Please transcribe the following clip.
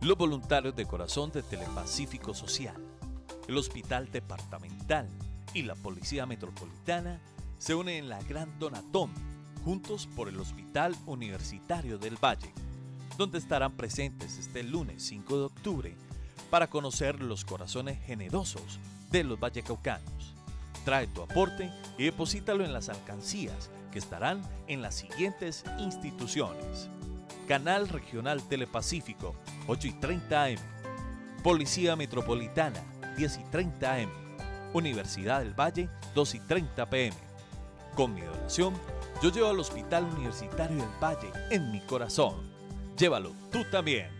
los voluntarios de corazón de Telepacífico Social, el Hospital Departamental y la Policía Metropolitana se unen en la Gran Donatón, juntos por el Hospital Universitario del Valle, donde estarán presentes este lunes 5 de octubre para conocer los corazones generosos de los vallecaucanos. Trae tu aporte y deposítalo en las alcancías que estarán en las siguientes instituciones. Canal Regional Telepacífico, 8 y 30 AM. Policía Metropolitana, 10 y 30 AM. Universidad del Valle, 2 y 30 PM. Con mi donación, yo llevo al Hospital Universitario del Valle en mi corazón. Llévalo tú también.